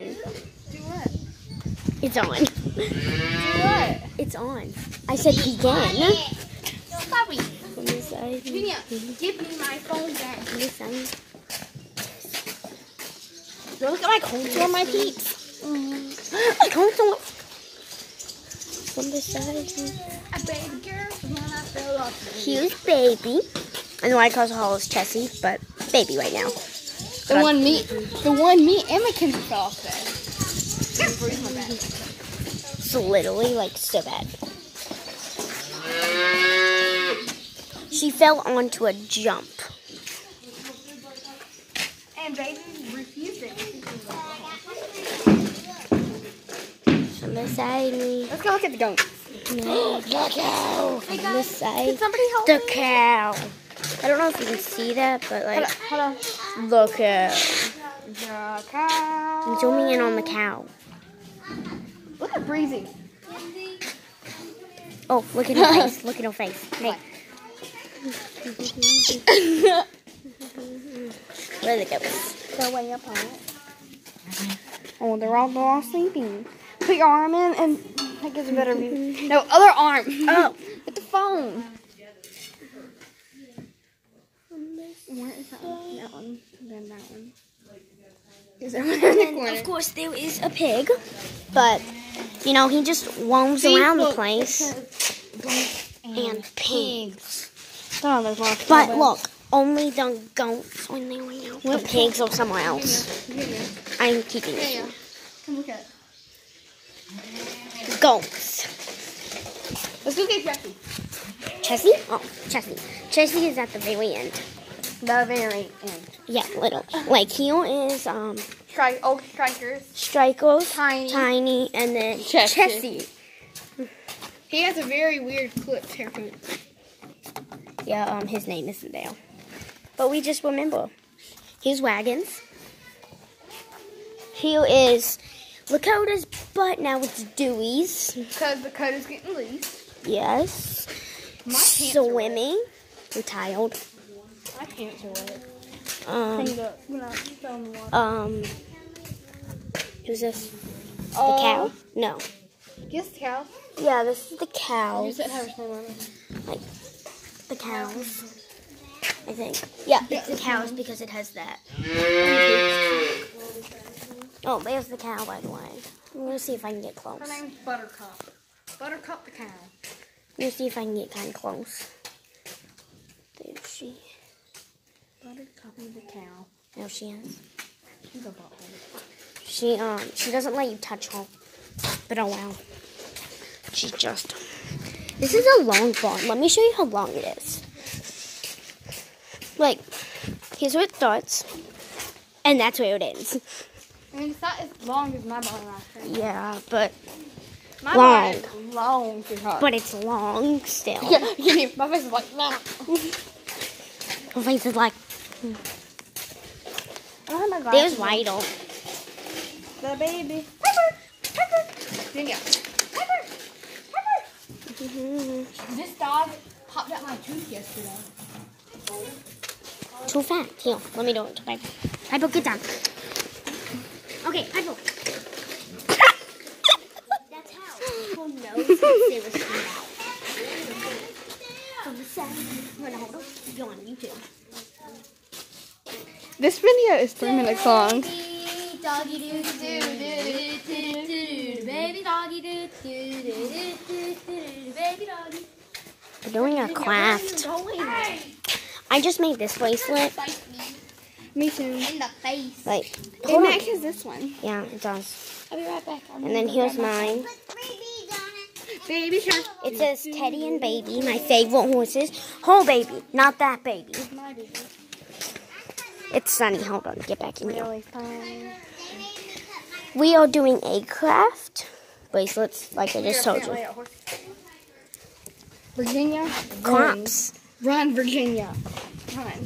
Do what? It's on. Do what? It's on. I said begin. Stop it. On this side. Virginia, give me my phone back. On side. Look at my contour, my peeps. Mm. my contour. On this side. A baby girl when I fell off. Here's baby. I know I call her is Chessie, but baby right now. The one me, the one me and Mackenzie fell off bed. Bruised my back. It's literally like so bad. She fell onto a jump. And baby refused it. On this side, me. Let's go look at the goat. No, the cow. On this side. Can somebody help The me? cow. I don't know if you can see that, but Hold like, on, hold on. the cow. The cow. I'm zooming in on the cow. Look at Breezy. Oh, look at her oh, face. Look at her face. Hey. Where the goats? They're way up on it. Oh, they're all, they're all sleeping. Put your arm in and that gives a better view. No, other arm. Oh. With the phone. Where is that one? That one. Then that one. Is that one in the corner? of course, there is a pig, but you know he just roams around the place. it And pigs. Oh, there's. But look, only the goats when they went out. The pigs are somewhere else. I'm keeping Yeah, this yeah. one. Come look at it. Goats. Let's go get Jesse. Chessie? Oh, Chessie. Chessie is at the very end. The very end. Yeah, little. Like here is um Strike, oh, strikers. Strikers, Tiny. Tiny, and then Chessie. Chessie. He has a very weird clipped haircut. Yeah, um, his name isn't there. But we just remember. Here's Wagons. He is Lakota's butt. Now it's Dewey's. Because is getting loose. Yes. My pants are wet. Swimming. Retired. My pants are wet. Um, Cleaned up. You know, fell in the um, who's this? The Oh, cow? No. Yes, the cow. Yeah, this is the You cows. said have her name on it. Like, the cows. I think. Yeah, it's the cows because it has that. Oh, there's the cow, by the way. I'm gonna see if I can get close. Her name's Buttercup. Buttercup the cow. Let me see if I can get kind of close. There she. Buttercup the cow. There she is. She's a butthole. She um she doesn't let you touch her. But oh wow. She just. This is a long barn. Let me show you how long it is. Like, here's where it starts, and that's where it ends. I mean, it's not as long as my body last. Yeah, but My Long. is long to but it's long still. yeah, my face is like. Her face is like I don't have my glasses. there's Vital. The baby. Pepper! Pepper! Danielle. Pepper! Pepper! Mhm. This dog popped out my tooth yesterday. Too fat. Here, let me do it Piper. Piper, get down. Okay, Piper. That's how people know they were seriously now. From the side, I'm gonna hold it. Go on YouTube. This video is three minutes long. We're doing a craft. I just made this bracelet. Me too. In the face. Like, It hold on. matches this one. Yeah, it does. I'll be right back. I'm And then here's mine. Baby shark. It says Teddy and Baby, my favorite horses. Whole baby, not that baby. It's sunny. Hold on, get back in here. Really fun. We are doing a craft bracelets, like I just told you. Virginia. Run. Crops. Run, Virginia. Run.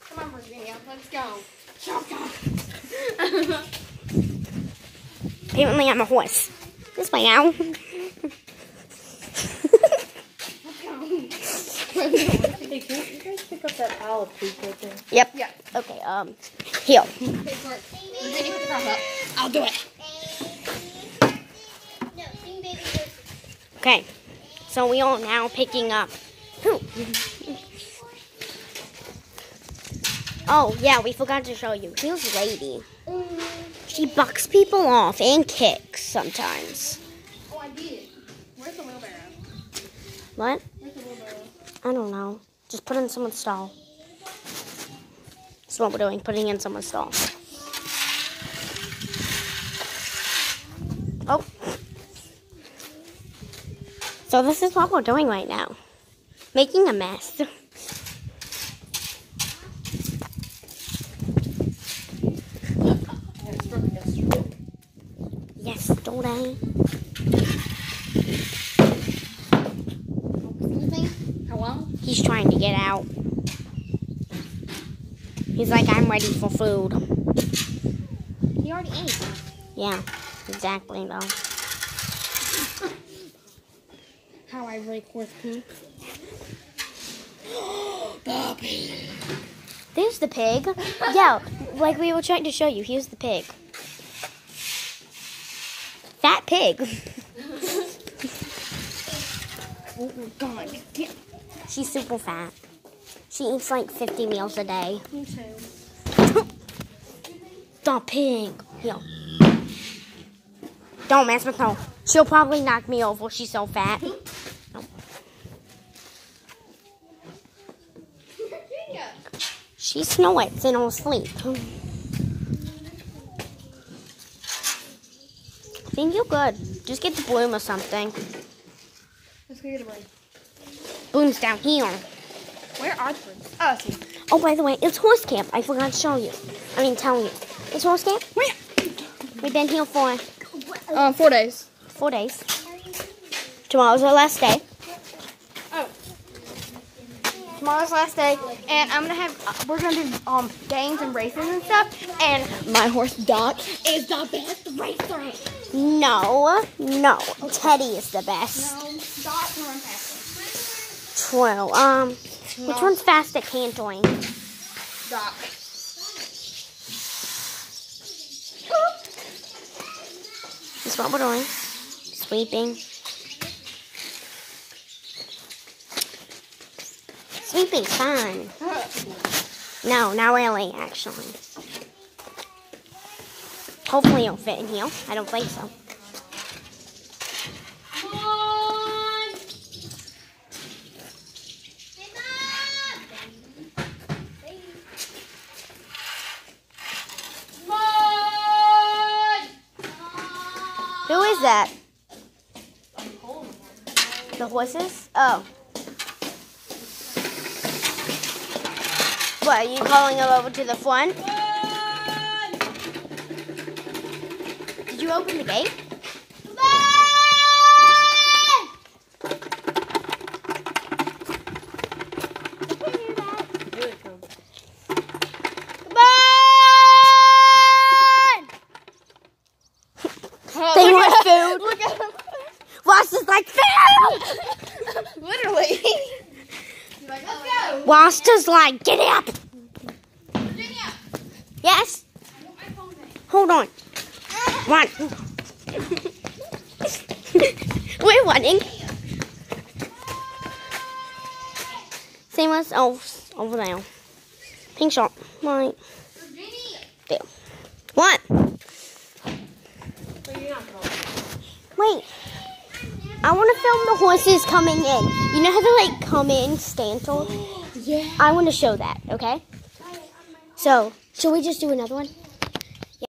Come on, Virginia. Let's go. Apparently, I'm a horse. This way now. Let's go. Hey, can you guys pick up that pile of poop right there? Yep. Yeah. Okay, um, here. Pay for it. Virginia, put the cross up. I'll do it. Okay, so we are now picking up. Who? Oh, yeah, we forgot to show you. Here's Lady. She bucks people off and kicks sometimes. Oh, I did. Where's the wheelbarrow? What? I don't know. Just put in someone's stall. That's what we're doing, putting in someone's stall. Oh. So this is what we're doing right now. Making a mess. Yes, don't I? Excuse me? Hello? He's trying to get out. He's like, I'm ready for food. He already ate. Yeah, exactly though. How I rake with poop. There's the pig. Yeah, like we were trying to show you. Here's the pig. Fat pig. Oh my god. Get She's super fat. She eats like 50 meals a day. me too. The pig. Here. Don't mess with her. She'll probably knock me over. She's so fat. She snorts in her sleep. I think you're good. Just get the bloom or something. Let's go get a bird. Bloom's down here. Where are the birds? Oh. Oh, by the way, it's horse camp. I forgot to show you. I mean, tell you. It's horse camp. We've been here for Um, four days. four days. Tomorrow's our last day. Oh. Tomorrow's last day, and I'm gonna have uh, we're gonna do um games and races and stuff. And my horse Doc is the best racer. No, no. Teddy is the best. No, Doc can True. Um, No. which one's fast at cantering? Doc. That's what we're doing. Sweeping. Sweeping's fun. No, not really, actually. Hopefully it'll fit in here. I don't think so. Who is that? The horses? Oh. What, are you calling them over to the front? Did you open the gate? Here it comes. They want food. Look at him. Ross is like, food! Literally. He's like, Ross like, get up! Virginia. Yes? Hold on. Run. We're running. Same as elves over there. Pink shot. Right Virginia. there. What? Wait. I want to film the horses coming in. You know how they like come in stantle? Yeah. I want to show that, okay? So, should we just do another one?